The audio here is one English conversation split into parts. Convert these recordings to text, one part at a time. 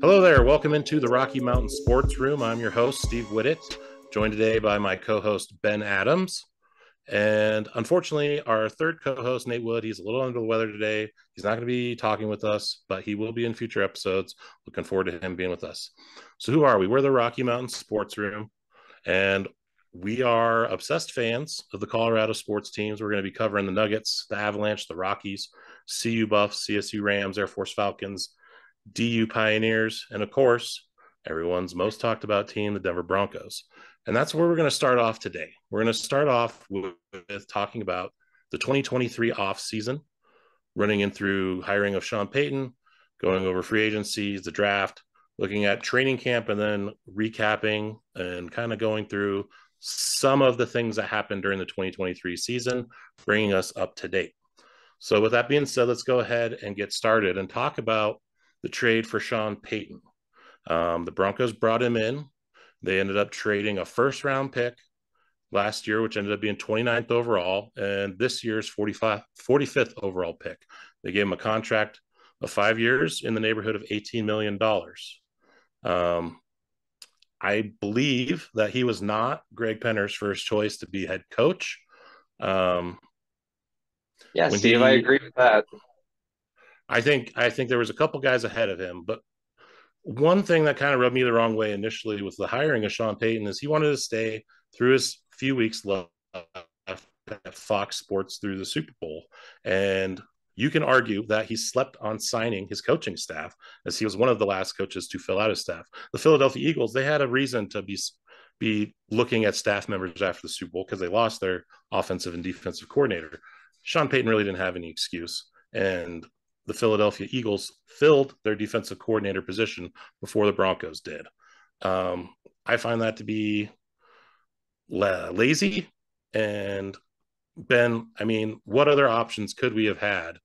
Hello there. Welcome into the Rocky Mountain Sports Room. I'm your host, Steve Whittet, joined today by my co host, Ben Adams. And unfortunately, our third co host, Nate Wood, he's a little under the weather today. He's not going to be talking with us, but he will be in future episodes. Looking forward to him being with us. So, who are we? We're the Rocky Mountain Sports Room, and we are obsessed fans of the Colorado sports teams. We're going to be covering the Nuggets, the Avalanche, the Rockies, CU Buffs, CSU Rams, Air Force Falcons, DU Pioneers, and of course, everyone's most talked about team, the Denver Broncos. And that's where we're going to start off today. We're going to start off with, talking about the 2023 off season, running in through hiring of Sean Payton, going over free agencies, the draft, looking at training camp, and then recapping and kind of going through some of the things that happened during the 2023 season, bringing us up to date. So, with that being said, let's go ahead and get started and talk about the trade for Sean Payton. Um, the Broncos brought him in. They ended up trading a first round pick last year, which ended up being 29th overall, and this year's 45, 45th overall pick. They gave him a contract of five years in the neighborhood of $18 million. Um, I believe that he was not Greg Penner's first choice to be head coach. Um, yeah, Steve, he, I agree with that. I think I think there was a couple guys ahead of him, but one thing that kind of rubbed me the wrong way initially with the hiring of Sean Payton is he wanted to stay through his few weeks left at Fox Sports through the Super Bowl, and you can argue that he slept on signing his coaching staff as he was one of the last coaches to fill out his staff. The Philadelphia Eagles they had a reason to be be looking at staff members after the Super Bowl because they lost their offensive and defensive coordinator. Sean Payton really didn't have any excuse, and the Philadelphia Eagles filled their defensive coordinator position before the Broncos did. Um, I find that to be la- lazy. And Ben, I mean, what other options could we have had,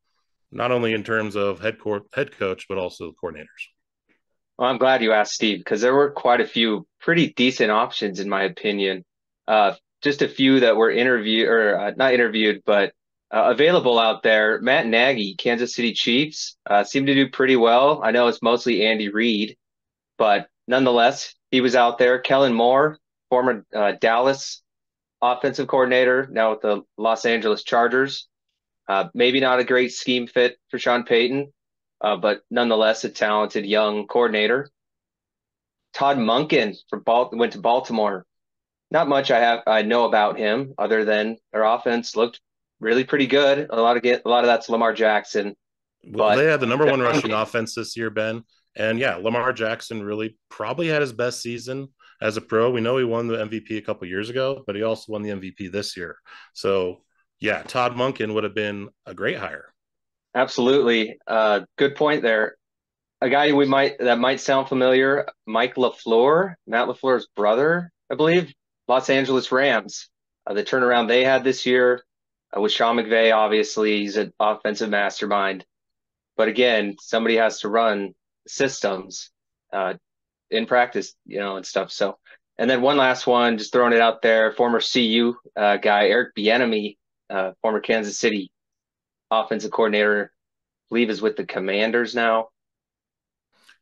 not only in terms of head head coach, but also the coordinators? Well, I'm glad you asked, Steve, because there were quite a few pretty decent options, in my opinion. Uh, just a few that were interviewed or uh, not interviewed, but uh, available out there. Matt Nagy, Kansas City Chiefs, uh, seem to do pretty well. I know it's mostly Andy Reid, but nonetheless, he was out there. Kellen Moore, former uh, Dallas offensive coordinator, now with the Los Angeles Chargers. Uh, maybe not a great scheme fit for Sean Payton, uh, but nonetheless, a talented young coordinator. Todd Monken from Bal- went to Baltimore. Not much I have I know about him other than their offense looked really pretty good. A lot of get a lot of that's Lamar Jackson. Well, they had the number one rushing offense this year, Ben. And yeah, Lamar Jackson really probably had his best season as a pro. We know he won the MVP a couple years ago, but he also won the MVP this year. So yeah, Todd Monken would have been a great hire. Absolutely. Uh, good point there. A guy we might that might sound familiar, Mike LaFleur, Matt LaFleur's brother, I believe, Los Angeles Rams. Uh, the turnaround they had this year, with Sean McVay, obviously, he's an offensive mastermind. But again, somebody has to run systems uh, in practice, you know, and stuff. So, and then one last one, just throwing it out there, former CU uh, guy, Eric Bieniemy, uh, former Kansas City offensive coordinator, I believe is with the Commanders now.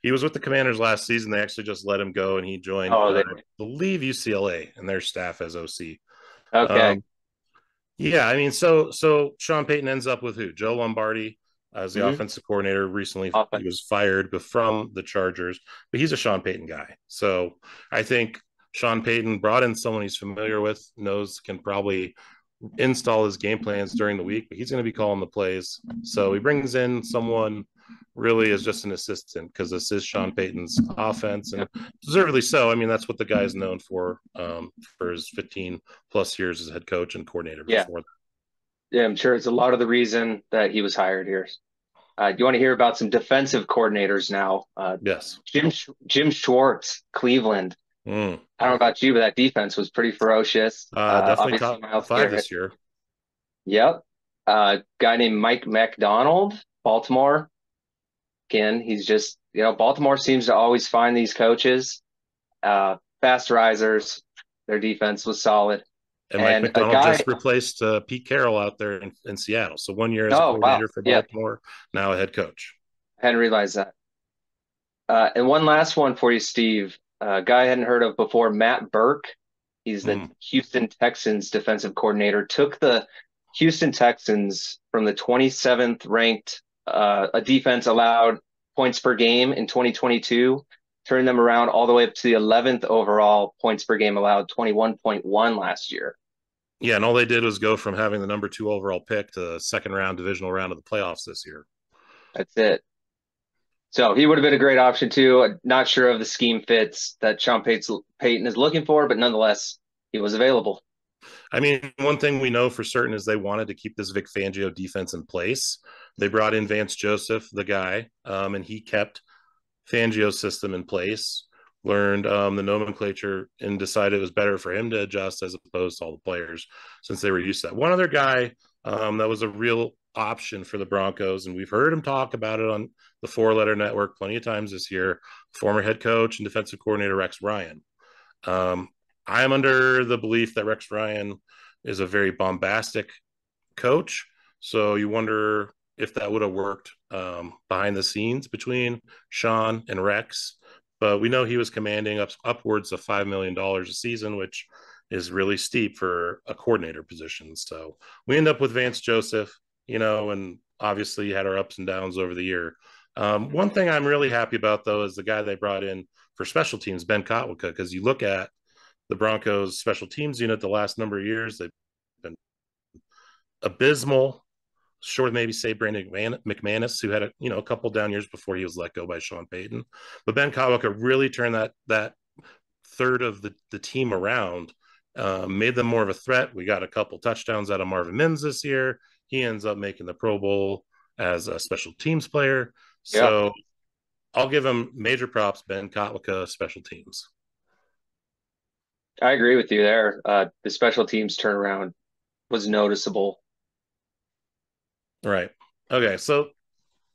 He was with the Commanders last season. They actually just let him go, and he joined, oh, they... uh, I believe, UCLA and their staff as OC. Okay. Um, yeah, I mean, so so Sean Payton ends up with who? Joe Lombardi as the mm-hmm. offensive coordinator. Recently, Offense. he was fired from the Chargers, but he's a Sean Payton guy. So I think Sean Payton brought in someone he's familiar with, knows can probably install his game plans during the week, but he's going to be calling the plays. So he brings in someone really is just an assistant because this is Sean Payton's offense, and deservedly so. I mean, that's what the guy is known for um, for his 15 plus years as head coach and coordinator. Yeah, before. yeah, I'm sure it's a lot of the reason that he was hired here. Uh, do you want to hear about some defensive coordinators now? Uh, yes. Jim Jim Schwartz, Cleveland. Mm. I don't know about you, but that defense was pretty ferocious. Uh, uh definitely top Myles five Garrett. this year. Yep. Uh, guy named Mike Macdonald, Baltimore again, he's just you know Baltimore seems to always find these coaches, uh, fast risers. Their defense was solid. And Mike and Macdonald guy, just replaced uh, Pete Carroll out there in, in, Seattle. So one year as oh, a coordinator wow. for Baltimore, yeah. now a head coach. I hadn't realized that. Uh, and one last one for you, Steve. A uh, guy I hadn't heard of before, Matt Burke. He's the mm. Houston Texans defensive coordinator. Took the Houston Texans from the 27th ranked uh, a defense allowed points per game in 2022, turned them around all the way up to the 11th overall points per game allowed, 21.1 last year. Yeah, and all they did was go from having the number two overall pick to second round divisional round of the playoffs this year. That's it. So he would have been a great option too. Not sure of the scheme fits that Sean Payton is looking for, but nonetheless, he was available. I mean, one thing we know for certain is they wanted to keep this Vic Fangio defense in place. They brought in Vance Joseph, the guy, um, and he kept Fangio's system in place. Learned um, the nomenclature and decided it was better for him to adjust as opposed to all the players since they were used to that. One other guy um, that was a real option for the Broncos, and we've heard him talk about it on the Four Letter Network plenty of times this year. Former head coach and defensive coordinator Rex Ryan. Um, I am under the belief that Rex Ryan is a very bombastic coach. So you wonder if that would have worked um, behind the scenes between Sean and Rex. But we know he was commanding up upwards of five million dollars a season, which is really steep for a coordinator position. So we end up with Vance Joseph, you know, and obviously had our ups and downs over the year. Um, one thing I'm really happy about though is the guy they brought in for special teams, Ben Kotwica, because you look at the Broncos special teams unit the last number of years, they've been abysmal short of maybe say Brandon McManus, who had a you know a couple down years before he was let go by Sean Payton. But Ben Kotwica really turned that that third of the, the team around, uh, made them more of a threat. We got a couple touchdowns out of Marvin Mims this year. He ends up making the Pro Bowl as a special teams player. So yeah. I'll give him major props, Ben Kotwica, special teams. I agree with you there. Uh, the special teams turnaround was noticeable Right. Okay. So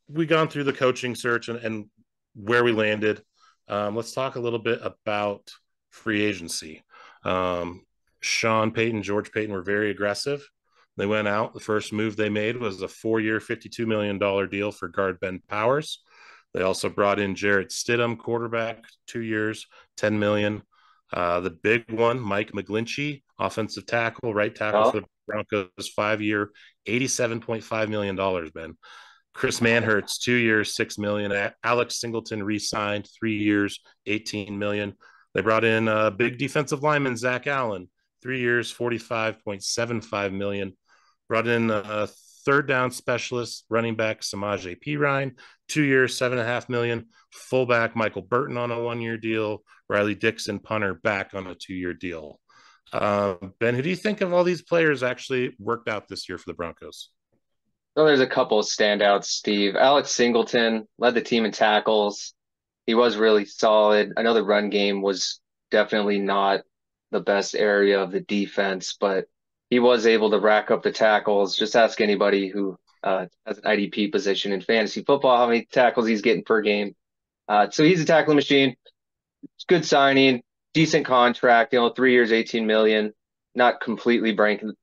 we've gone through the coaching search and, and where we landed. Um, let's talk a little bit about free agency. Um, Sean Payton, George Paton were very aggressive. They went out. The first move they made was a four-year, $52 million deal for guard Ben Powers. They also brought in Jarrett Stidham, quarterback, two years, 10 million. Uh, the big one, Mike McGlinchey, offensive tackle, right tackle oh. for the Broncos, five year, $87.5 million, Ben. Chris Manhertz, two years, six million. Alex Singleton re-signed, three years, 18 million. They brought in a big defensive lineman, Zach Allen, three years, 45.75 million. Brought in a third down specialist, running back Samaje Perine, two years, seven and a half million. Fullback Michael Burton on a one-year deal. Riley Dixon, punter, back on a two-year deal. Uh, ben, who do you think of all these players actually worked out this year for the Broncos? So there's a couple of standouts, Steve. Alex Singleton led the team in tackles. He was really solid. I know the run game was definitely not the best area of the defense, but he was able to rack up the tackles. Just ask anybody who uh, has an IDP position in fantasy football how many tackles he's getting per game. Uh, so he's a tackling machine. Good signing decent contract, you know, three years, 18 million, not completely breaking,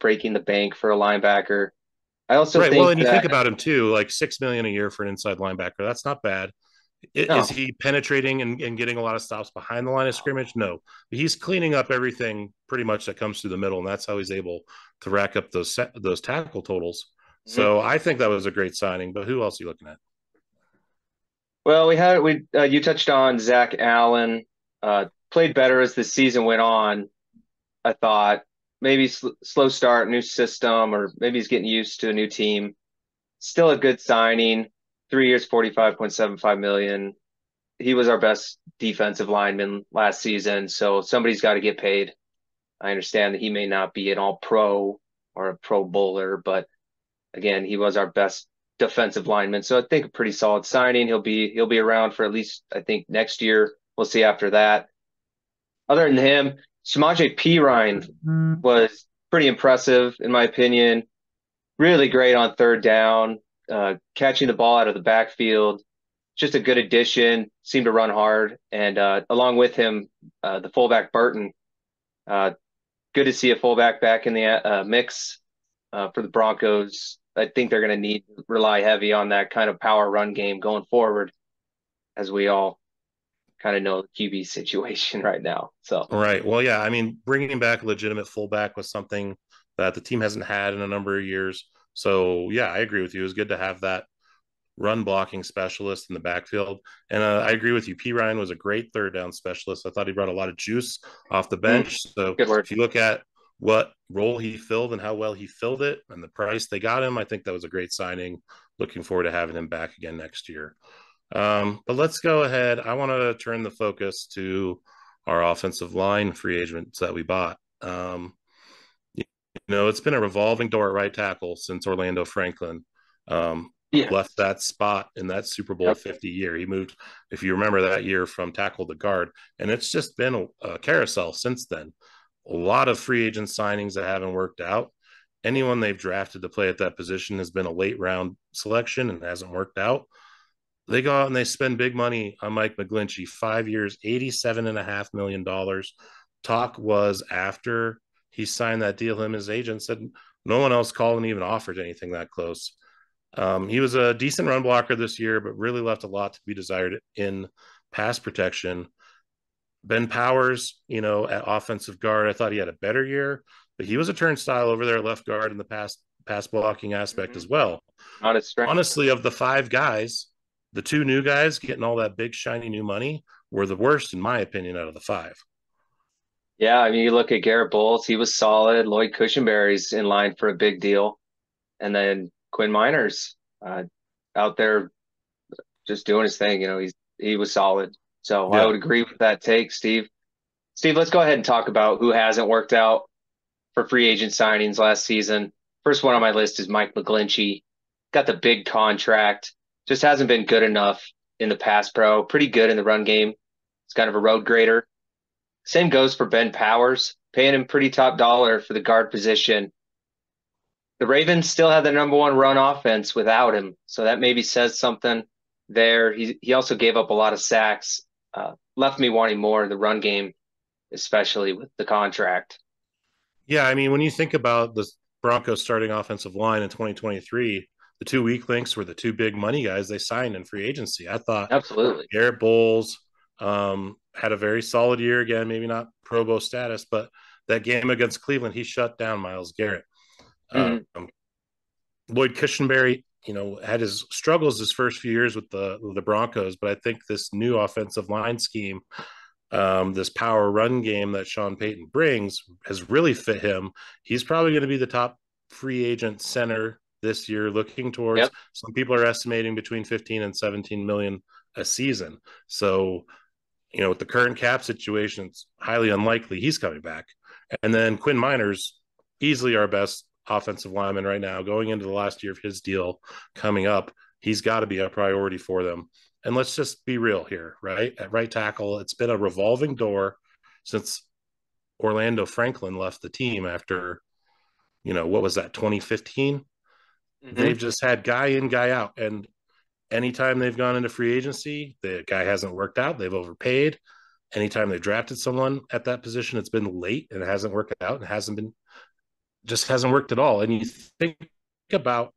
breaking the bank for a linebacker. I also right. well, and you think about him too, like six million a year for an inside linebacker. That's not bad. It, no. Is he penetrating and, and, getting a lot of stops behind the line of scrimmage? No, he's cleaning up everything pretty much that comes through the middle, and that's how he's able to rack up those set, those tackle totals. Mm-hmm. So I think that was a great signing. But who else are you looking at? Well, we had we uh, you touched on Zach Allen. Uh, played better as the season went on. I thought maybe sl- slow start, new system, or maybe he's getting used to a new team. Still a good signing. Three years, forty-five point seven five million. He was our best defensive lineman last season, so somebody's got to get paid. I understand that he may not be an all-pro or a Pro Bowler, but again, he was our best defensive lineman. So I think a pretty solid signing. He'll be he'll be around for at least I think next year. We'll see after that other than him, Samaje Perine mm-hmm. was pretty impressive in my opinion. Really great on third down, uh, catching the ball out of the backfield. Just a good addition. Seemed to run hard, and uh, along with him, uh, the fullback Burton. Uh, good to see a fullback back in the uh, mix for the Broncos. I think they're going to need to rely heavy on that kind of power run game going forward. as we all kind of know the QB situation right now. So right, well, yeah, I mean, bringing back a legitimate fullback was something that the team hasn't had in a number of years. So yeah, I agree with you. It was good to have that run blocking specialist in the backfield. And uh, I agree with you. Perine was a great third down specialist. I thought he brought a lot of juice off the bench. Mm, so if you look at what role he filled and how well he filled it and the price they got him, I think that was a great signing. Looking forward to having him back again next year. Um, but let's go ahead. I want to turn the focus to our offensive line free agents that we bought. Um, know, it's been a revolving door at right tackle since Orlando Franklin um, yeah. left that spot in that Super Bowl yep. 50 year. He moved, if you remember that year, from tackle to guard. And it's just been a, a carousel since then. A lot of free agent signings that haven't worked out. Anyone they've drafted to play at that position has been a late round selection and hasn't worked out. They go out and they spend big money on Mike McGlinchey, five years, $87.5 million. Talk was after he signed that deal, him, his agent said no one else called and even offered anything that close. Um, he was a decent run blocker this year, but really left a lot to be desired in pass protection. Ben Powers, you know, at offensive guard, I thought he had a better year, but he was a turnstile over there left guard in the pass pass blocking aspect mm-hmm. as well. Honestly, of the five guys, the two new guys getting all that big shiny new money were the worst in my opinion out of the five. Yeah, I mean, you look at Garrett Bolles, he was solid. Lloyd Cushenberry's in line for a big deal, and then Quinn Meinerz uh, out there just doing his thing. You know, he's he was solid. So yeah. I would agree with that take, Steve. Steve, let's go ahead and talk about who hasn't worked out for free agent signings last season. First one on my list is Mike McGlinchey. Got the big contract, just hasn't been good enough in the pass pro. Pretty good in the run game. It's kind of a road grader. Same goes for Ben Powers, paying him pretty top dollar for the guard position. The Ravens still have the number one run offense without him, so that maybe says something there. He he also gave up a lot of sacks, uh, left me wanting more in the run game, especially with the contract. Yeah, I mean, when you think about the Broncos starting offensive line in 2023, the two weak links were the two big money guys they signed in free agency. I thought absolutely Garrett Bolles um, had a very solid year again, maybe not Pro Bowl status, but that game against Cleveland, he shut down Myles Garrett. Mm-hmm. Um, Lloyd Cushenberry, you know, had his struggles his first few years with the with the Broncos, but I think this new offensive line scheme, um, this power run game that Sean Payton brings, has really fit him. He's probably going to be the top free agent center this year, looking towards. Yep. Some people are estimating between 15 and 17 million a season. So, you know, with the current cap situation, it's highly unlikely he's coming back. And then Quinn Meinerz, easily our best offensive lineman right now, going into the last year of his deal coming up, he's got to be a priority for them. And let's just be real here, right? At right tackle, it's been a revolving door since Orlando Franklin left the team after, you know, what was that, 2015? Mm-hmm. They've just had guy in, guy out. And anytime they've gone into free agency, the guy hasn't worked out, they've overpaid. Anytime they've drafted someone at that position, it's been late and it hasn't worked out and hasn't been just hasn't worked at all. And you think about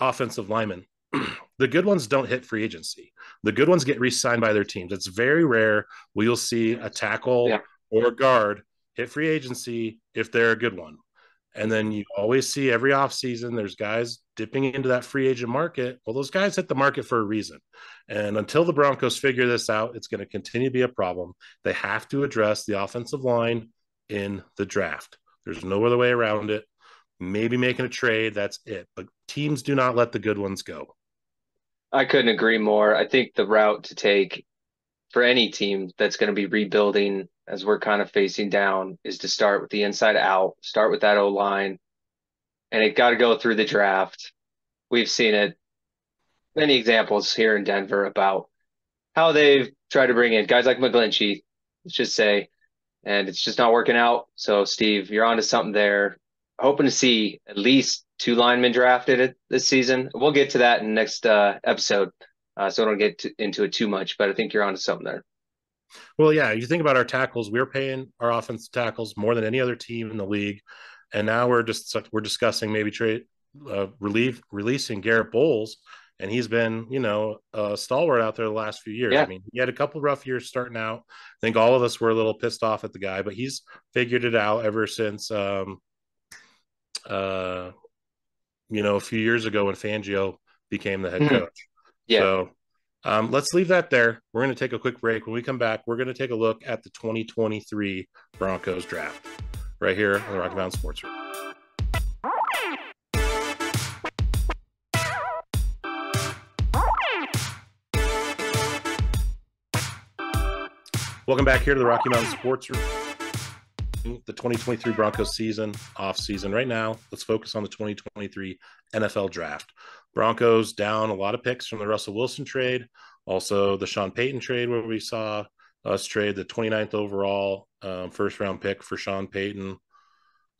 offensive linemen, the good ones don't hit free agency. The good ones get re-signed by their teams. It's very rare you'll see a tackle yeah. or a guard hit free agency if they're a good one. And then you always see every offseason there's guys dipping into that free agent market. Well, those guys hit the market for a reason. And until the Broncos figure this out, it's going to continue to be a problem. They have to address the offensive line in the draft. There's no other way around it maybe making a trade. That's it. But teams do not let the good ones go. I couldn't agree more. I think the route to take for any team that's going to be rebuilding as we're kind of facing down is to start with the inside out, start with that O line, and it got to go through the draft. We've seen it many examples here in Denver about how they've tried to bring in guys like McGlinchey, let's just say, and it's just not working out. So, Steve, you're onto something there hoping to see at least two linemen drafted this season. We'll get to that in the next uh, episode, uh, so I don't get to, into it too much. But I think you're onto something there. Well, yeah, you think about our tackles. We're paying our offensive tackles more than any other team in the league, and now we're just we're discussing maybe trade uh, relieve releasing Garrett Bolles and he's been, you know, a stalwart out there the last few years. Yeah. I mean, he had a couple rough years starting out. I think all of us were a little pissed off at the guy, but he's figured it out ever since, um, uh, you know, a few years ago when Fangio became the head mm-hmm. coach. Yeah. So um, let's leave that there. We're going to take a quick break. When we come back, we're going to take a look at the 2023 Broncos draft right here on the Rocky Mountain Sports Room. Welcome back here to the Rocky Mountain Sports Room. The 2023 Broncos season, off season. Right now, let's focus on the 2023 NFL draft. Broncos down a lot of picks from the Russell Wilson trade, also the Sean Payton trade, where we saw us trade the 29th overall um, first round pick for Sean Payton.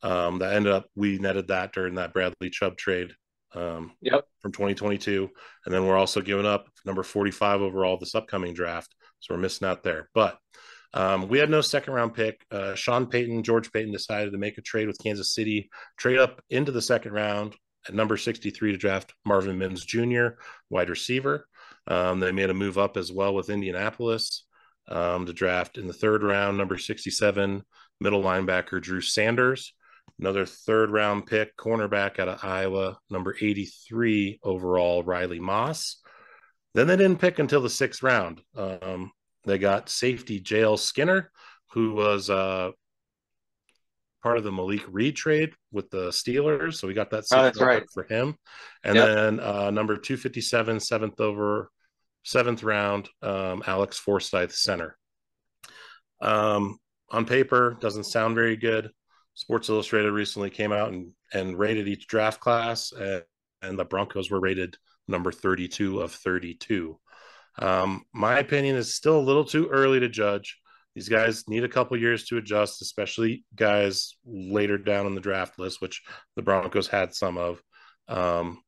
Um, that ended up we netted that during that Bradley Chubb trade um, yep. from 2022. And then we're also giving up number 45 overall this upcoming draft. So we're missing out there. But um, we had no second round pick. Uh, Sean Payton, George Paton decided to make a trade with Kansas City, trade up into the second round at number 63 to draft Marvin Mims Jr., wide receiver. Um, they made a move up as well with Indianapolis um, to draft in the third round, number 67, middle linebacker Drew Sanders. Another third round pick, cornerback out of Iowa, number 83 overall, Riley Moss. Then they didn't pick until the sixth round. Um, they got safety JL Skinner, who was uh, part of the Malik Reed trade with the Steelers. So we got that oh, right. for him. And yep. then uh, number 257, seventh over, seventh round, um, Alex Forsyth center. Um, on paper, doesn't sound very good. Sports Illustrated recently came out and, and rated each draft class, and, and the Broncos were rated number 32 of 32. Um, my opinion is still a little too early to judge. These guys need a couple years to adjust, especially guys later down in the draft list, which the Broncos had some of. Um,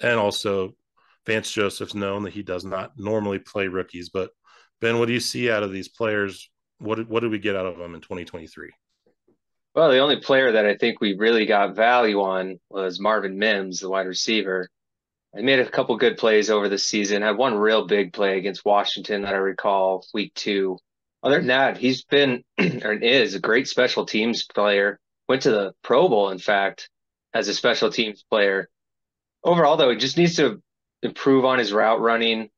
and also, Vance Joseph's known that he does not normally play rookies. But Ben, what do you see out of these players? What what did we get out of them in 2023? Well, the only player that I think we really got value on was Marvin Mims, the wide receiver. I made a couple good plays over the season. Had one real big play against Washington that I recall, week two. Other than that, he's been or is a great special teams player. Went to the Pro Bowl, in fact, as a special teams player. Overall, though, he just needs to improve on his route running.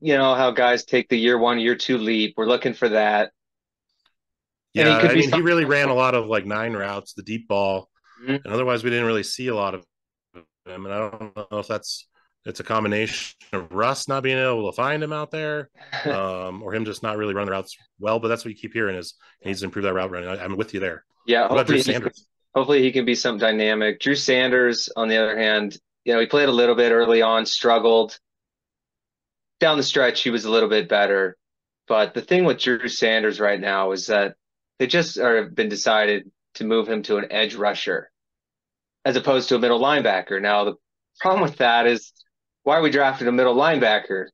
You know how guys take the year one, year two leap. We're looking for that. Yeah, I mean, he really ran a lot of like nine routes, the deep ball, mm-hmm. and otherwise we didn't really see a lot of him. And I don't know if that's it's a combination of Russ not being able to find him out there, um, or him just not really running the routes well. But that's what you keep hearing is he needs to improve that route running. I, am with you there. Yeah, hopefully he, hopefully he can be some dynamic. Drew Sanders, on the other hand, you know, he played a little bit early on, struggled. Down the stretch, he was a little bit better. But the thing with Drew Sanders right now is that they just are been decided to move him to an edge rusher as opposed to a middle linebacker. Now, the problem with that is why are we drafting a middle linebacker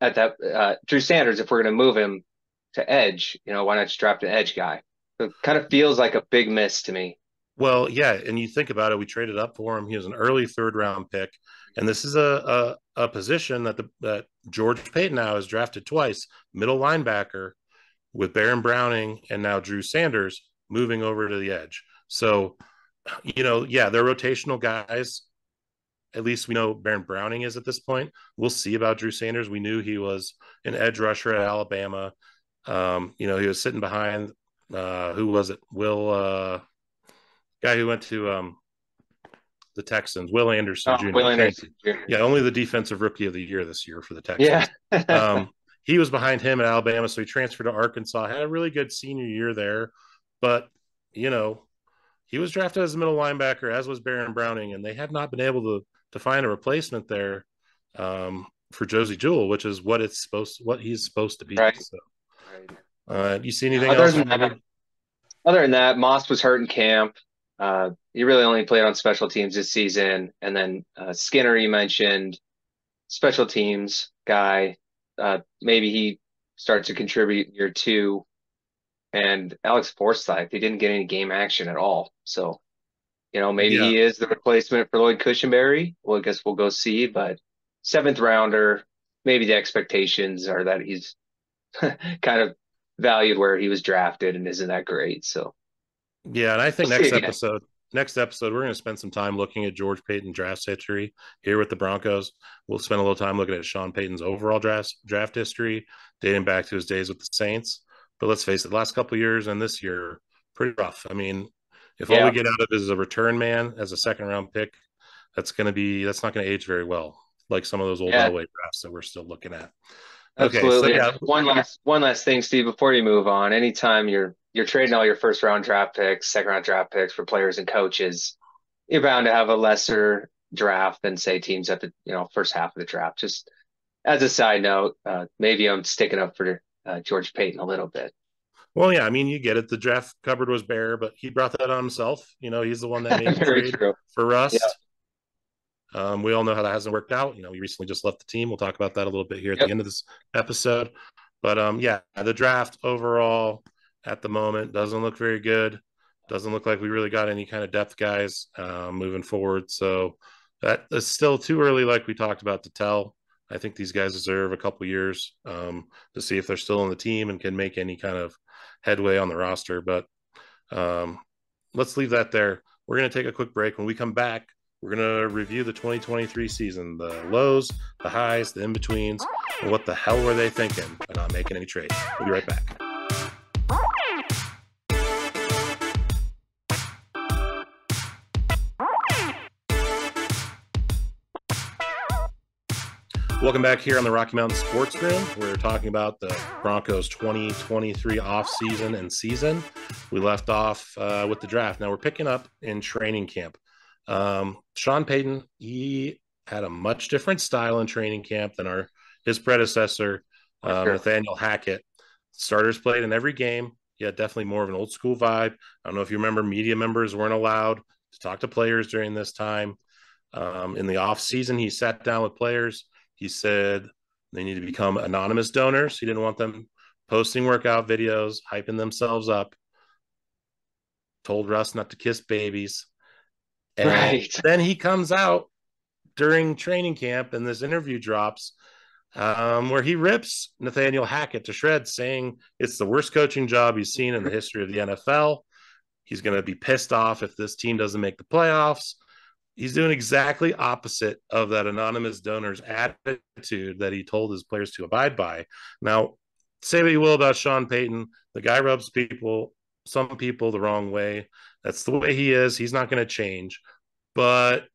at that uh, Drew Sanders if we're going to move him to edge? You know, why not just draft an edge guy? So it kind of feels like a big miss to me. Well, yeah, and you think about it, we traded up for him. He was an early third round pick, and this is a a, a position that the that George Paton now has drafted twice, middle linebacker, with Baron Browning and now Drew Sanders moving over to the edge. So you know, yeah, they're rotational guys. At least we know Baron Browning is at this point. We'll see about Drew Sanders. We knew he was an edge rusher at Alabama. Um, you know, he was sitting behind uh, who was it? Will uh, guy who went to um, the Texans, Will Anderson oh, Jr. Will Anderson Jr. Yeah, only the defensive rookie of the year this year for the Texans. Yeah. um, he was behind him at Alabama, so he transferred to Arkansas. Had a really good senior year there, but you know, he was drafted as a middle linebacker, as was Baron Browning, and they have not been able to to find a replacement there um, for Josey Jewell, which is what it's supposed what he's supposed to be. Right. So, uh, you see anything other else? Than that, other than that, Moss was hurt in camp. Uh, he really only played on special teams this season, and then uh, Skinner you mentioned, special teams guy. Uh, maybe he starts to contribute year two and Alex Forsyth, he didn't get any game action at all. So, you know, maybe yeah. he is the replacement for Lloyd Cushenberry. Well, I guess we'll go see. But seventh rounder. Maybe the expectations are that he's kind of valued where he was drafted and isn't that great. So, yeah, and I think we'll next episode, next episode, we're going to spend some time looking at George Paton draft history here with the Broncos. We'll spend a little time looking at Sean Payton's overall draft draft history, dating back to his days with the Saints. But let's face it, the last couple years and this year, pretty rough. I mean, if yeah. all we get out of it is a return man as a second round pick, that's going to be that's not going to age very well, like some of those old yeah. Elway drafts that we're still looking at. Absolutely. Okay, so, yeah. One last one last thing, Steve, before you move on. Anytime you're you're trading all your first round draft picks, second round draft picks for players and coaches, you're bound to have a lesser draft than say teams at the you know first half of the draft. Just as a side note, uh, maybe I'm sticking up for uh, George Paton a little bit. Well, yeah, I mean, you get it. The draft cupboard was bare, but he brought that on himself. You know, he's the one that made trade true. for Russ. Yeah. Um, we all know how that hasn't worked out. You know, he recently just left the team. We'll talk about that a little bit here at yep. the end of this episode. But um, yeah, the draft overall at the moment doesn't look very good. Doesn't look like we really got any kind of depth guys uh, moving forward. So that is still too early, like we talked about, to tell. I think these guys deserve a couple years um, to see if they're still on the team and can make any kind of headway on the roster. But um, let's leave that there. We're going to take a quick break. When we come back, we're going to review the 2023 season, the lows, the highs, the in betweens, what the hell were they thinking by not making any trades. We'll be right back. Welcome back here on the Rocky Mountain Sports Room. We're talking about the Broncos 2023 off season and season. We left off uh, with the draft. Now we're picking up in training camp. Um, Sean Payton, he had a much different style in training camp than our his predecessor, um, sure. Nathaniel Hackett. Starters played in every game. He had definitely more of an old school vibe. I don't know if you remember, media members weren't allowed to talk to players during this time. Um, in the off season, he sat down with players. He said they need to become anonymous donors. He didn't want them posting workout videos, hyping themselves up. Told Russ not to kiss babies. And right. then he comes out during training camp and this interview drops um, where he rips Nathaniel Hackett to shreds, saying it's the worst coaching job he's seen in the history of the NFL. He's going to be pissed off if this team doesn't make the playoffs. He's doing exactly opposite of that anonymous donor's attitude that he told his players to abide by. Now, say what you will about Sean Payton, the guy rubs people, some people, the wrong way. That's the way he is. He's not going to change. But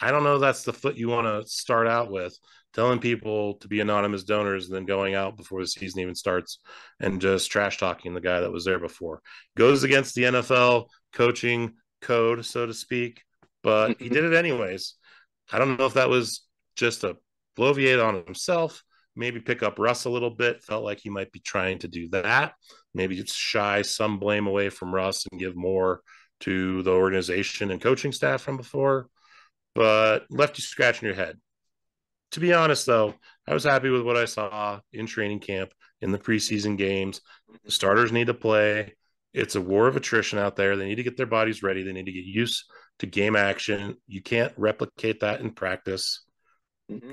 I don't know that's the foot you want to start out with, telling people to be anonymous donors and then going out before the season even starts and just trash talking the guy that was there before. Goes against the NFL coaching code, so to speak, but he mm-hmm. did it anyways. I don't know if that was just a bloviate on himself, maybe pick up Russ a little bit. Felt like he might be trying to do that. Maybe just shy some blame away from Russ and give more to the organization and coaching staff from before, but left you scratching your head. To be honest, though, I was happy with what I saw in training camp in the preseason games. The starters need to play. It's a war of attrition out there. They need to get their bodies ready. They need to get used to game action. You can't replicate that in practice. Mm-hmm.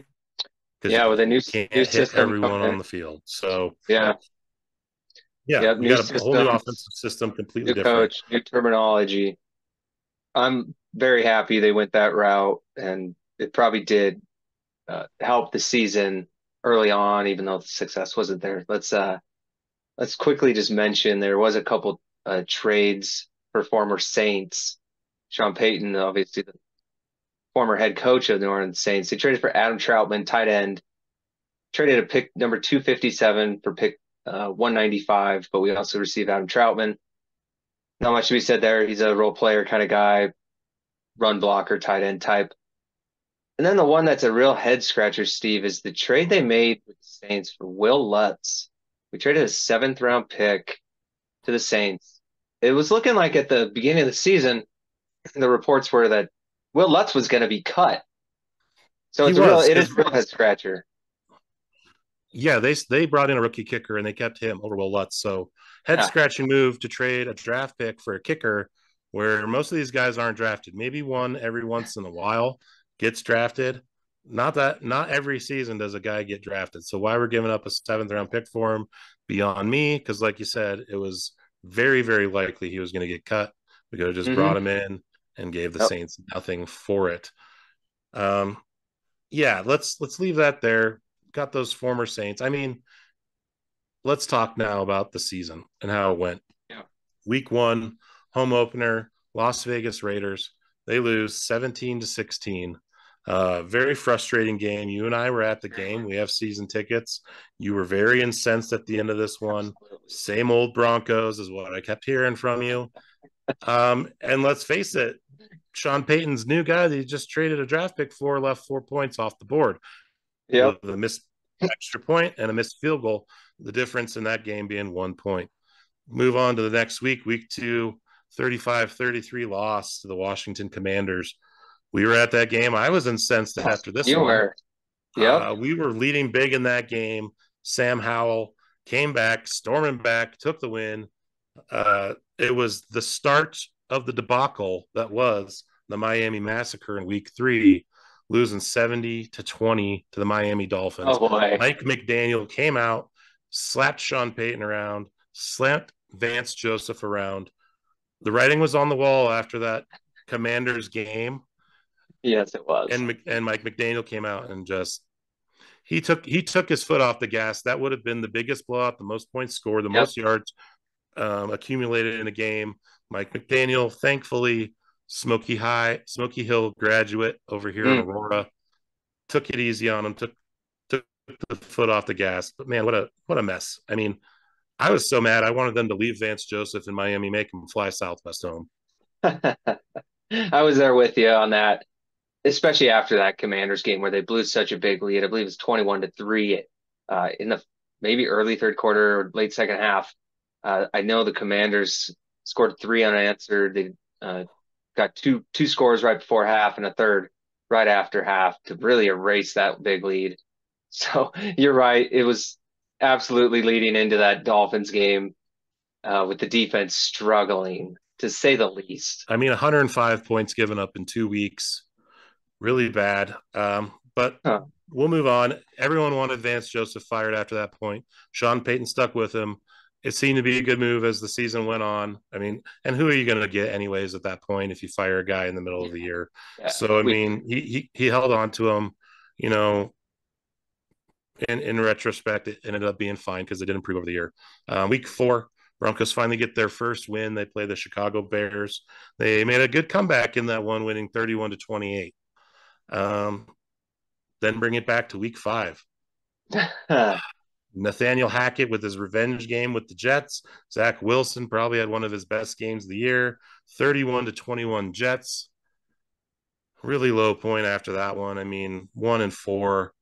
Yeah, with a new, can't new hit everyone on the field. So yeah, yeah, yep, we got a systems, whole new offensive system, completely new different. Coach, new terminology. I'm very happy they went that route, and it probably did uh, help the season early on, even though the success wasn't there. Let's uh, let's quickly just mention there was a couple uh, trades for former Saints. Sean Payton, obviously the former head coach of the New Orleans Saints, he traded for Adam Trautman, tight end. Traded a pick number 257 for pick uh, 195, but we also received Adam Trautman. Not much to be said there. He's a role player kind of guy, run blocker, tight end type. And then the one that's a real head scratcher, Steve, is the trade they made with the Saints for Wil Lutz. We traded a seventh round pick to the Saints. It was looking like at the beginning of the season, the reports were that Wil Lutz was going to be cut. So it's real, it is real head scratcher yeah, they they brought in a rookie kicker and they kept him over Wil Lutz. So head yeah. scratching move to trade a draft pick for a kicker, where most of these guys aren't drafted. Maybe one every once in a while gets drafted, not that not every season does a guy get drafted. So why we're giving up a seventh round pick for him beyond me? Because like you said, it was very, very likely he was going to get cut. We could have just mm-hmm. brought him in and gave the yep. Saints nothing for it. Um, yeah, let's let's leave that there. Got those former Saints. I mean, let's talk now about the season and how it went. Yeah. Week one, home opener, Las Vegas Raiders. They lose 17 to 16. Uh, very frustrating game. You and I were at the game. We have season tickets. You were very incensed at the end of this one. Same old Broncos is what I kept hearing from you. Um, and let's face it, Sean Payton's new guy that he just traded a draft pick for left four points off the board. Yeah, the missed extra point and a missed field goal. The difference in that game being one point. Move on to the next week, week two, 35 33 loss to the Washington Commanders we were at that game. I was incensed after this you one. Were. Yeah, uh, we were leading big in that game. Sam Howell came back, storming back, took the win. Uh, it was the start of the debacle that was the Miami Massacre in Week Three, losing seventy to twenty to the Miami Dolphins. Oh boy. Mike McDaniel came out, slapped Sean Payton around, slapped Vance Joseph around. The writing was on the wall after that Commanders game Yes, it was. And and Mike McDaniel came out and just he took he took his foot off the gas. That would have been the biggest blowout, the most points scored, the yep. most yards um, accumulated in a game. Mike McDaniel, thankfully, Smoky High, Smoky Hill graduate over here mm. in Aurora, took it easy on him, took took the foot off the gas. But man, what a what a mess. I mean, I was so mad. I wanted them to leave Vance Joseph in Miami, make him fly Southwest home. I was there with you on that especially after that Commanders game where they blew such a big lead. I believe it was 21 to 3 uh, in the maybe early third quarter or late second half. Uh, I know the Commanders scored three unanswered. They uh, got two two scores right before half and a third right after half to really erase that big lead. So you're right. It was absolutely leading into that Dolphins game uh, with the defense struggling to say the least. I mean, 105 points given up in two weeks really bad. Um, but huh. we'll move on. Everyone wanted Vance Joseph fired after that point. Sean Payton stuck with him. It seemed to be a good move as the season went on. I mean, and who are you going to get anyways at that point if you fire a guy in the middle of the year? Yeah. So I mean, he, he he held on to him. You know, in in retrospect, it ended up being fine because they did improve over the year. Uh, week four, Broncos finally get their first win. They play the Chicago Bears. They made a good comeback in that one, winning thirty-one to twenty-eight. Um, then bring it back to week five. Nathaniel Hackett with his revenge game with the Jets. Zach Wilson probably had one of his best games of the year 31 to 21 Jets. Really low point after that one. I mean, one and four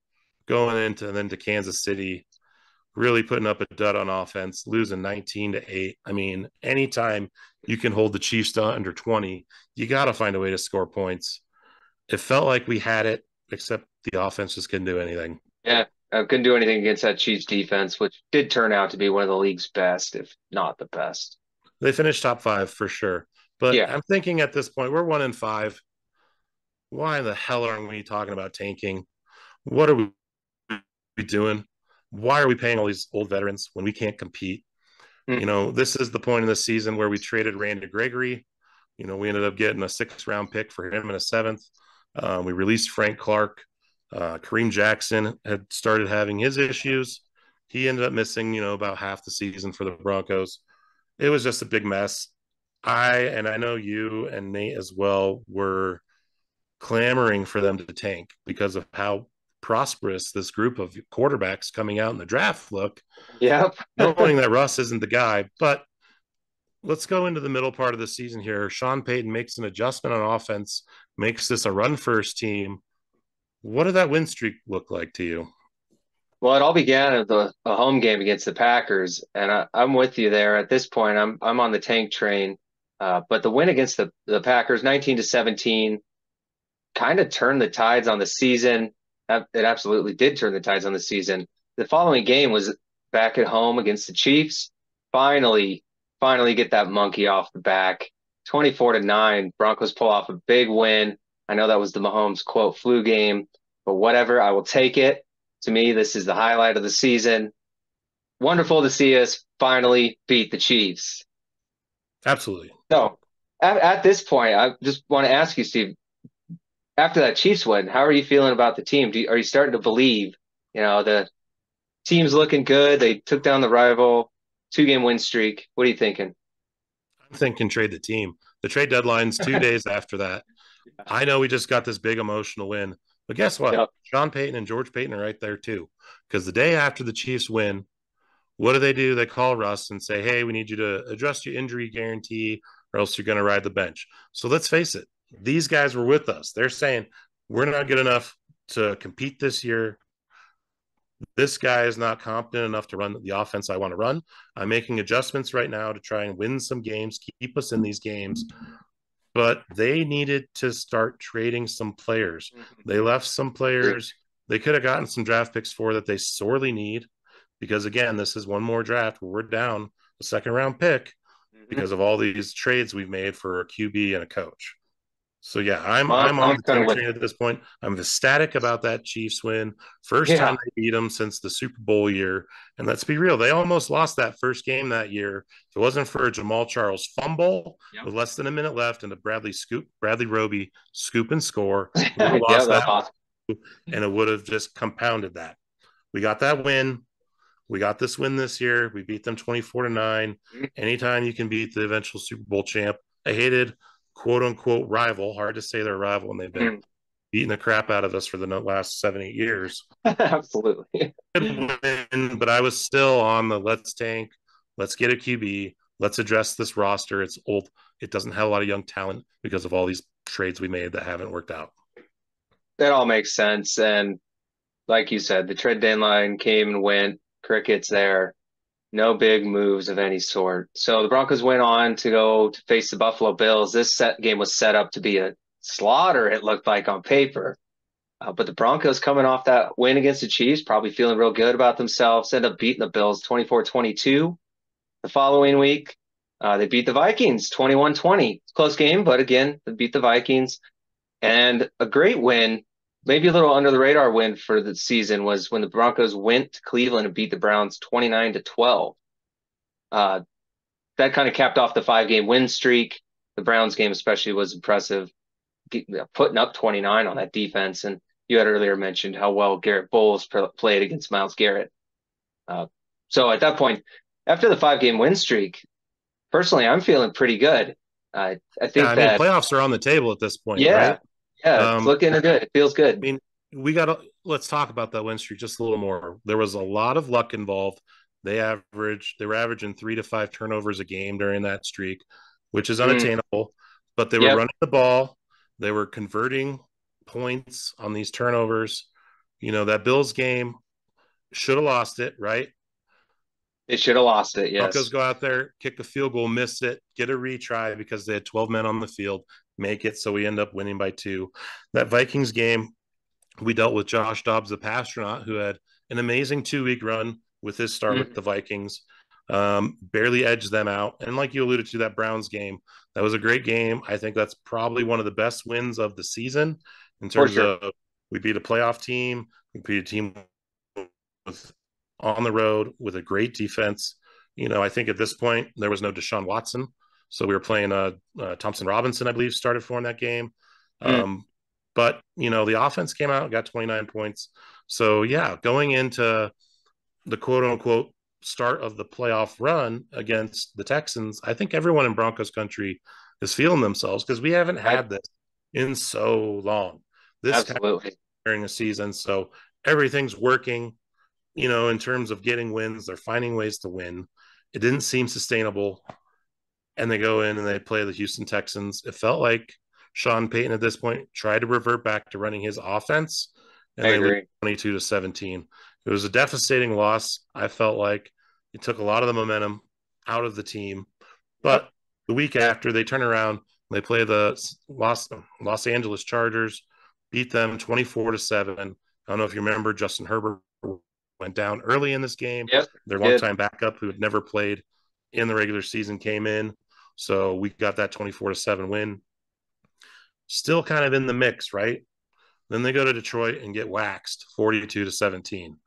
going into then to Kansas City, really putting up a dud on offense, losing 19 to 8. I mean, anytime you can hold the Chiefs to under 20, you got to find a way to score points it felt like we had it, except the offense just couldn't do anything. Yeah, I couldn't do anything against that Chiefs defense, which did turn out to be one of the league's best, if not the best. They finished top five for sure. But yeah. I'm thinking at this point, we're one in five. Why the hell are we talking about tanking? What are we doing? Why are we paying all these old veterans when we can't compete? Mm. You know, this is the point in the season where we traded Randy Gregory. You know, we ended up getting a six round pick for him and a seventh. Um, we released Frank Clark. Uh, Kareem Jackson had started having his issues. He ended up missing, you know, about half the season for the Broncos. It was just a big mess. I and I know you and Nate as well were clamoring for them to tank because of how prosperous this group of quarterbacks coming out in the draft look. Yep. knowing that Russ isn't the guy, but let's go into the middle part of the season here. Sean Payton makes an adjustment on offense, makes this a run first team. What did that win streak look like to you? Well, it all began at the a home game against the Packers, and I, am with you there. At this point, I'm I'm on the tank train. Uh, but the win against the the Packers, 19 to 17, kind of turned the tides on the season. It absolutely did turn the tides on the season. The following game was back at home against the Chiefs. Finally, finally get that monkey off the back. 24 to 9, Broncos pull off a big win. I know that was the Mahomes quote flu game. but whatever, I will take it. To me, this is the highlight of the season. Wonderful to see us finally beat the Chiefs. Absolutely. So, at, at this point, I just want to ask you, Steve, after that Chiefs win, how are you feeling about the team? You, are you starting to believe, you know, the team's looking good? They took down the rival, two game win streak. What are you thinking? I'm thinking trade the team. The trade deadline's two days after that. I know we just got this big emotional win, but guess what? Yep. Sean Payton and George Paton are right there too. Because the day after the Chiefs win, what do they do? They call Russ and say, "Hey, we need you to adjust your injury guarantee, or else you're going to ride the bench." So let's face it, these guys were with us. They're saying we're not good enough to compete this year. This guy is not competent enough to run the offense I want to run. I'm making adjustments right now to try and win some games, keep us in these games. But they needed to start trading some players. They left some players they could have gotten some draft picks for that they sorely need because again, this is one more draft where we're down a second round pick mm-hmm. because of all these trades we've made for a QB and a coach. So yeah, I'm I'm, I'm on the train at this point. I'm ecstatic about that Chiefs win. First yeah. time they beat them since the Super Bowl year. And let's be real, they almost lost that first game that year. If it wasn't for a Jamaal Charles fumble yep. with less than a minute left and a Bradley scoop, Bradley Roby scoop and score, we yeah, that awesome. and it would have just compounded that. We got that win. We got this win this year. We beat them 24 to 9. Mm-hmm. Anytime you can beat the eventual Super Bowl champ, a hated quote unquote rival, hard to say they're a rival, and they've been mm. beating the crap out of us for the last seven, eight years. Absolutely. but I was still on the let's tank, let's get a QB, let's address this roster. It's old, it doesn't have a lot of young talent because of all these trades we made that haven't worked out. That all makes sense. And like you said, the trade deadline came and went crickets there. No big moves of any sort. So the Broncos went on to go to face the Buffalo Bills. This set game was set up to be a slaughter, it looked like on paper. Uh, but the Broncos coming off that win against the Chiefs, probably feeling real good about themselves, end up beating the Bills 24 22. The following week, uh, they beat the Vikings 21 20. Close game, but again, they beat the Vikings. And a great win maybe a little under the radar win for the season was when the Broncos went to Cleveland and beat the Browns 29 to 12. Uh, that kind of capped off the five game win streak. The Browns game, especially, was impressive, putting up 29 on that defense. And you had earlier mentioned how well Garrett Bolles played against Myles Garrett. Uh, so at that point, after the five game win streak, personally, I'm feeling pretty good. Uh, I think yeah, I that mean, playoffs are on the table at this point. Yeah, right? Yeah, um, it's looking good. It feels good. I mean, we got to let's talk about that win streak just a little more. There was a lot of luck involved. They averaged they were averaging three to five turnovers a game during that streak, which is hmm. unattainable. Mm. But they were yep. running the ball. They were converting points on these turnovers. You know that Bills game should have lost it, right? They should have lost it. Yes. Broncos go out there, kick a field goal, miss it, get a retry because they had 12 men on the field make it. So we end up winning by two. That Vikings game, we dealt with Josh Dobbs, the Passtronaut, who had an amazing two week run with his start mm-hmm. with the Vikings. Um, barely edged them out. And like you alluded to, that Browns game, that was a great game. I think that's probably one of the best wins of the season in terms sure. of we beat a playoff team, we beat a team with on the road with a great defense. You know, I think at this point there was no Deshaun Watson. So we were playing uh, uh, Thompson Robinson, I believe, started for in that game. Mm. Um, but you know, the offense came out, got 29 points. So yeah, going into the quote unquote start of the playoff run against the Texans, I think everyone in Broncos country is feeling themselves because we haven't had this in so long. This Absolutely. during a season, so everything's working. You know, in terms of getting wins, they're finding ways to win. It didn't seem sustainable and they go in and they play the Houston Texans. It felt like Sean Payton at this point tried to revert back to running his offense, and I they agree. 22 to 17. It was a devastating loss. I felt like it took a lot of the momentum out of the team. But the week after, they turn around, they play the Los Los Angeles Chargers, beat them 24 to seven. I don't know if you remember, Justin Herbert went down early in this game. Yep, Their longtime backup, who had never played in the regular season, came in. So we got that 24 to 7 win. Still kind of in the mix, right? Then they go to Detroit and get waxed 42 to 17.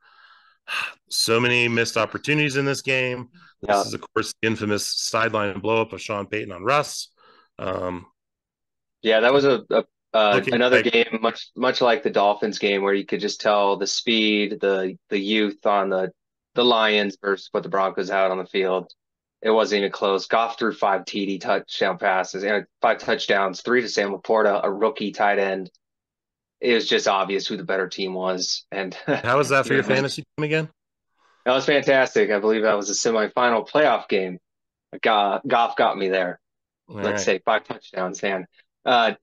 So many missed opportunities in this game. Yeah. This is, of course, the infamous sideline blowup of Sean Payton on Russ. Um, yeah, that was a, a uh, another like, game, much much like the Dolphins game, where you could just tell the speed, the the youth on the the Lions versus what the Broncos had on the field. It wasn't even close. Goff threw five TD touchdown passes, and five touchdowns, three to Sam LaPorta, a rookie tight end. It was just obvious who the better team was. And how was that for your fantasy team again? That was fantastic. I believe that was a semifinal playoff game. Goff got me there. All Let's right. say five touchdowns, man. Uh,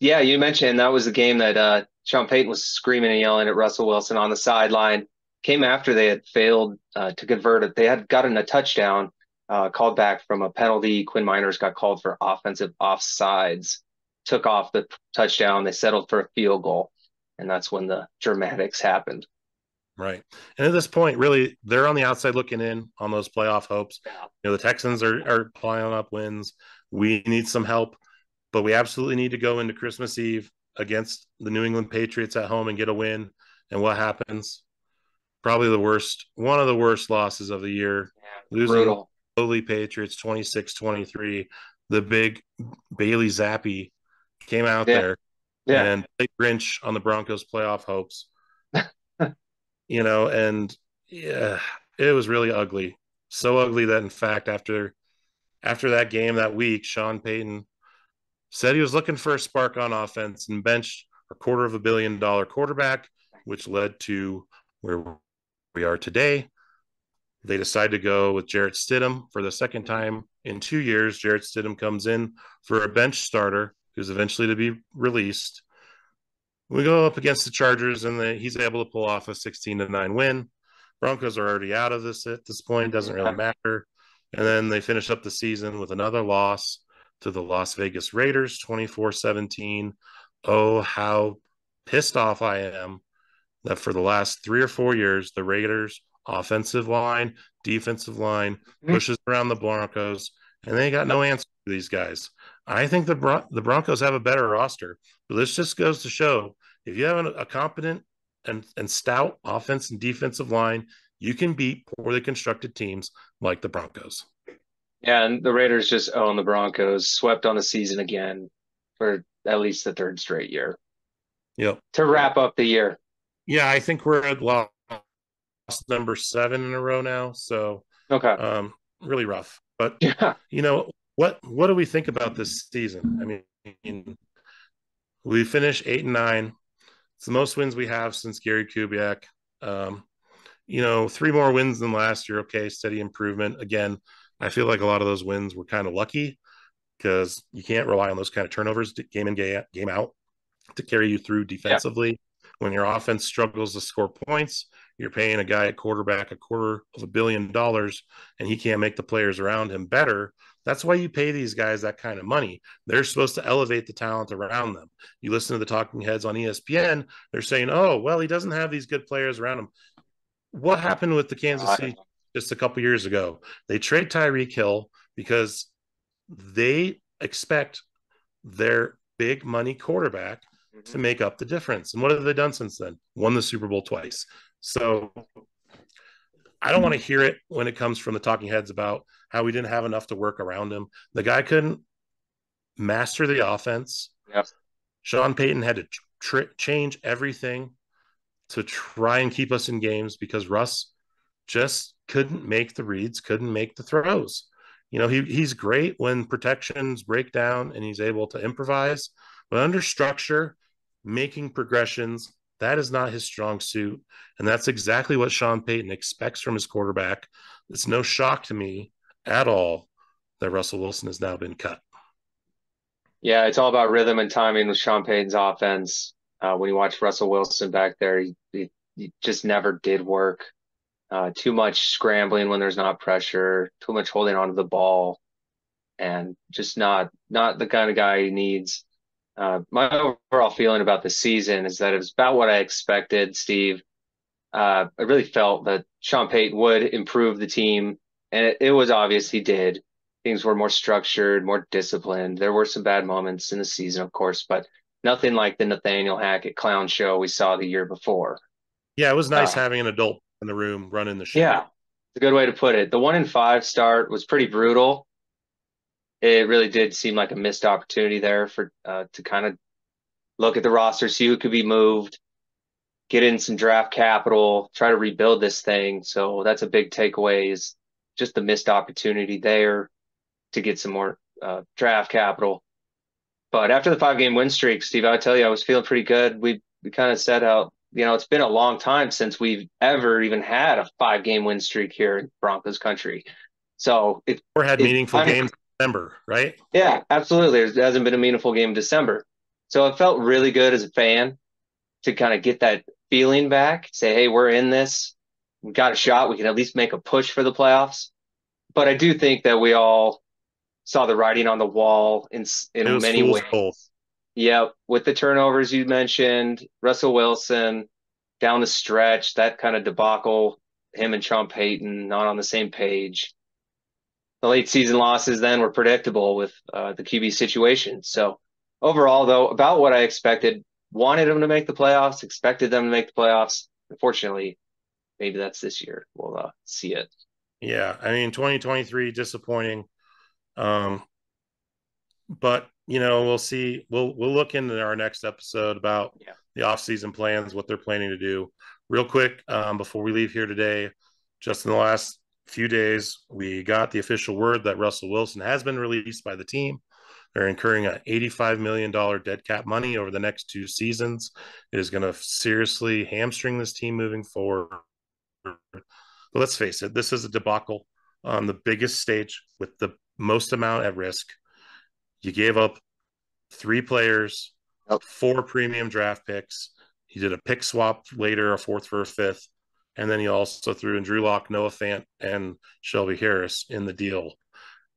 yeah, you mentioned that was the game that uh, Sean Payton was screaming and yelling at Russell Wilson on the sideline. Came after they had failed uh, to convert it. They had gotten a touchdown uh, called back from a penalty. Quinn Meinerz got called for offensive offsides, took off the touchdown. They settled for a field goal, and that's when the dramatics happened. Right. And at this point, really, they're on the outside looking in on those playoff hopes. You know, the Texans are, are piling up wins. We need some help, but we absolutely need to go into Christmas Eve against the New England Patriots at home and get a win. And what happens? Probably the worst, one of the worst losses of the year. Yeah, losing brutal lowly Patriots 26 23. The big Bailey Zappe came out yeah. there yeah. and played Grinch on the Broncos playoff hopes. you know, and yeah, it was really ugly. So ugly that in fact after after that game that week, Sean Payton said he was looking for a spark on offense and benched a quarter of a billion dollar quarterback, which led to where we are today. They decide to go with Jarrett Stidham for the second time in two years. Jarrett Stidham comes in for a bench starter who's eventually to be released. We go up against the Chargers, and the, he's able to pull off a 16 to 9 win. Broncos are already out of this at this point, doesn't really matter. And then they finish up the season with another loss to the Las Vegas Raiders, 24 17. Oh, how pissed off I am that for the last three or four years, the Raiders offensive line, defensive line, mm-hmm. pushes around the Broncos, and they got no answer to these guys. I think the Bron- the Broncos have a better roster, but this just goes to show if you have a, a competent and, and stout offense and defensive line, you can beat poorly constructed teams like the Broncos. Yeah, and the Raiders just own the Broncos, swept on the season again for at least the third straight year. Yep. To wrap up the year. Yeah, I think we're at well, number seven in a row now. So okay, um, really rough. But yeah. you know what? What do we think about this season? I mean, we finish eight and nine. It's the most wins we have since Gary Kubiak. Um, you know, three more wins than last year. Okay, steady improvement. Again, I feel like a lot of those wins were kind of lucky because you can't rely on those kind of turnovers game in game out to carry you through defensively. Yeah. When your offense struggles to score points, you're paying a guy at quarterback a quarter of a billion dollars and he can't make the players around him better. That's why you pay these guys that kind of money. They're supposed to elevate the talent around them. You listen to the talking heads on ESPN, they're saying, oh, well, he doesn't have these good players around him. What happened with the Kansas City just a couple years ago? They trade Tyreek Hill because they expect their big money quarterback mm-hmm. to make up the difference. And what have they done since then? Won the Super Bowl twice. So I don't want to hear it when it comes from the talking heads about how we didn't have enough to work around him. The guy couldn't master the offense. Yep. Sean Payton had to tr- change everything to try and keep us in games because Russ just couldn't make the reads, couldn't make the throws. You know, he he's great when protections break down and he's able to improvise, but under structure, making progressions, that is not his strong suit. And that's exactly what Sean Payton expects from his quarterback. It's no shock to me at all that Russell Wilson has now been cut. Yeah, it's all about rhythm and timing with Sean Payton's offense. Uh, when you watch Russell Wilson back there, he, he, he just never did work. Uh, too much scrambling when there's not pressure, too much holding onto the ball, and just not not the kind of guy he needs uh, my overall feeling about the season is that it was about what I expected, Steve. Uh, I really felt that Sean Payton would improve the team, and it, it, was obvious he did. Things were more structured, more disciplined. There were some bad moments in the season, of course, but nothing like the Nathaniel Hackett clown show we saw the year before. Yeah, it was nice uh, having an adult in the room running the show. Yeah, it's a good way to put it. The one in five start was pretty brutal. It really did seem like a missed opportunity there for uh, to kind of look at the roster, see who could be moved, get in some draft capital, try to rebuild this thing. So that's a big takeaway is just the missed opportunity there to get some more uh, draft capital. But after the five game win streak, Steve, I tell you, I was feeling pretty good. We we kind of said how you know it's been a long time since we've ever even had a five game win streak here in Broncos country. So it or had meaningful games December, right? Yeah, absolutely. There hasn't been a meaningful game in December. So it felt really good as a fan to kind of get that feeling back, say, hey, we're in this. We got a shot. We can at least make a push for the playoffs. But I do think that we all saw the writing on the wall in in many ways. Cold. Yep, with the turnovers you mentioned, Russell Wilson down the stretch, that kind of debacle, him and Trump Payton not on the same page. The late season losses then were predictable with uh, the QB situation. So overall, though, about what I expected. Wanted them to make the playoffs, expected them to make the playoffs. Unfortunately, maybe that's this year. We'll uh, see it. Yeah, I mean, 2023 disappointing. Um, but you know, we'll see. We'll we'll look into our next episode about yeah. the off-season plans, what they're planning to do. Real quick, um, before we leave here today, just in the last few days, we got the official word that Russell Wilson has been released by the team. They're incurring an $85 million dead cap money over the next two seasons. It is going to seriously hamstring this team moving forward. But let's face it, this is a debacle on the biggest stage with the most amount at risk. You gave up three players, four premium draft picks. You did a pick swap later, a fourth for a fifth. And then you also threw in Drew Lock, Noah Fant, and Shelby Harris in the deal.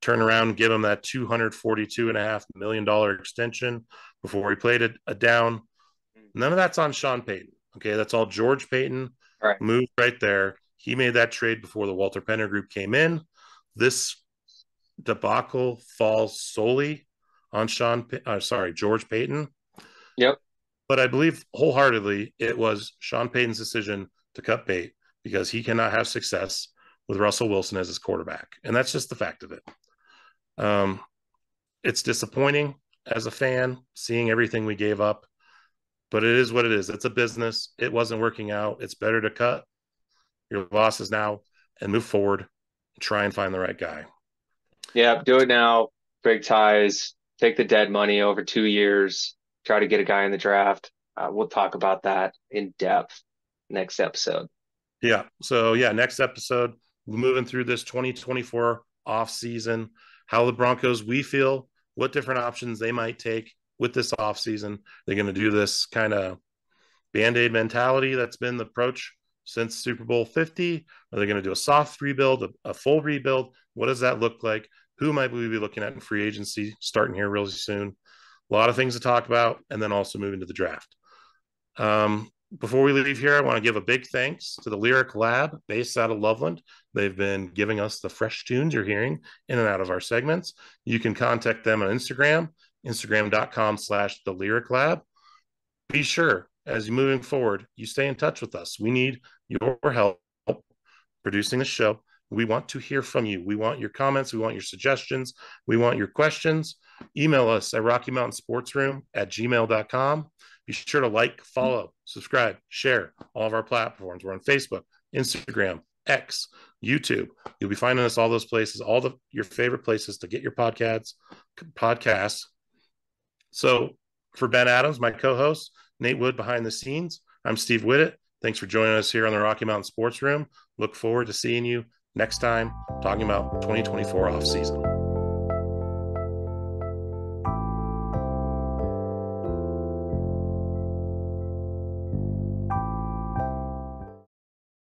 Turn around, give him that $242.5 million extension before he played it a down. None of that's on Sean Payton. Okay. That's all George Paton right. moved right there. He made that trade before the Walton-Penner group came in. This debacle falls solely on Sean, uh, sorry, George Paton. Yep. But I believe wholeheartedly it was Sean Payton's decision to cut bait because he cannot have success with Russell Wilson as his quarterback. And that's just the fact of it. Um, it's disappointing as a fan seeing everything we gave up, but it is what it is. It's a business. It wasn't working out. It's better to cut your losses now and move forward and try and find the right guy. Yeah, do it now. Break ties. Take the dead money over two years. Try to get a guy in the draft. Uh, we'll talk about that in depth next episode. Yeah. So yeah, next episode, we're moving through this 2024 off season, how the Broncos we feel, what different options they might take with this off season. They're going to do this kind of band-aid mentality that's been the approach since Super Bowl 50. Are they going to do a soft rebuild, a, a full rebuild? What does that look like? Who might we be looking at in free agency starting here really soon? A lot of things to talk about, and then also moving to the draft. Um, before we leave here, I want to give a big thanks to the Lyric Lab based out of Loveland. They've been giving us the fresh tunes you're hearing in and out of our segments. You can contact them on Instagram, instagram.com slash the Lyric Lab. Be sure, as you're moving forward, you stay in touch with us. We need your help producing the show. We want to hear from you. We want your comments. We want your suggestions. We want your questions. Email us at Rocky Mountain Sports at gmail.com. Be sure to like, follow, subscribe, share all of our platforms. We're on Facebook, Instagram, X, YouTube. You'll be finding us all those places, all the your favorite places to get your podcasts, podcasts. So for Ben Adams, my co-host, Nate Wood behind the scenes, I'm Steve Whittet. Thanks for joining us here on the Rocky Mountain Sports Room. Look forward to seeing you next time talking about 2024 off season.